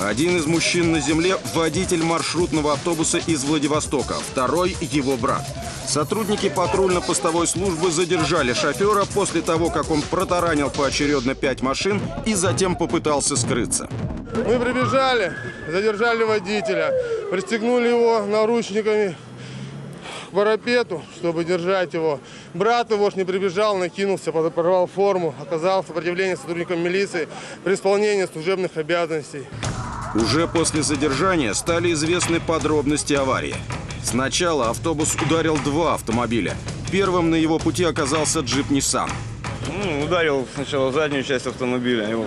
Один из мужчин на земле – водитель маршрутного автобуса из Владивостока, второй – его брат. Сотрудники патрульно-постовой службы задержали шофера после того, как он протаранил поочередно пять машин и затем попытался скрыться. Мы прибежали, задержали водителя, пристегнули его наручниками к парапету, чтобы держать его. Брат его ж не прибежал, накинулся, порвал форму, оказал сопротивление сотрудникам милиции при исполнении служебных обязанностей. Уже после задержания стали известны подробности аварии. Сначала автобус ударил два автомобиля. Первым на его пути оказался джип Nissan. Ну, ударил сначала заднюю часть автомобиля, его.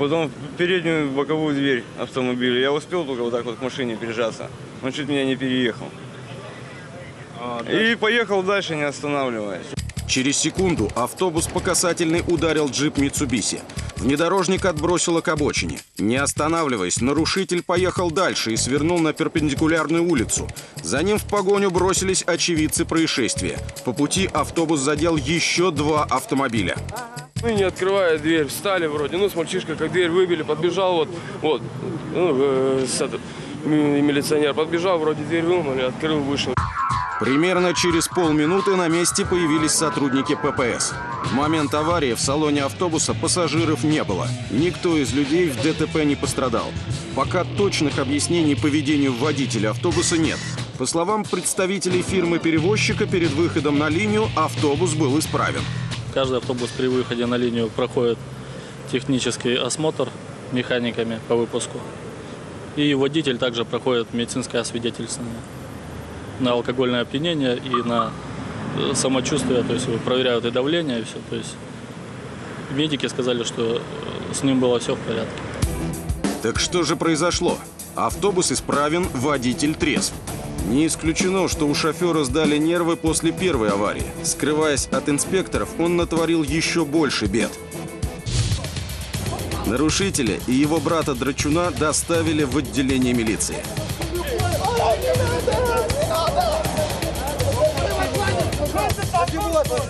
потом переднюю боковую дверь автомобиля. Я успел только вот так вот к машине прижаться. Он чуть меня не переехал. И поехал дальше, не останавливаясь. Через секунду автобус по касательной ударил джип Митсубиси. Внедорожник отбросило к обочине. Не останавливаясь, нарушитель поехал дальше и свернул на перпендикулярную улицу. За ним в погоню бросились очевидцы происшествия. По пути автобус задел еще два автомобиля. Мы не открывая дверь, встали вроде, ну с мальчишкой как дверь выбили, подбежал вот, вот, ну, э, с этот, милиционер подбежал, вроде дверь выломали, открыл, вышел. Примерно через полминуты на месте появились сотрудники ППС. В момент аварии в салоне автобуса пассажиров не было. Никто из людей в ДТП не пострадал. Пока точных объяснений поведению водителя автобуса нет. По словам представителей фирмы-перевозчика, перед выходом на линию автобус был исправен. Каждый автобус при выходе на линию проходит технический осмотр механиками по выпуску. И водитель также проходит медицинское освидетельствование на алкогольное опьянение и на э, самочувствие, то есть проверяют и давление, и все. То есть медики сказали, что э, с ним было все в порядке. Так что же произошло? Автобус исправен, водитель трезв. Не исключено, что у шофера сдали нервы после первой аварии. Скрываясь от инспекторов, он натворил еще больше бед. Нарушителя и его брата Драчуна доставили в отделение милиции. Чего ты?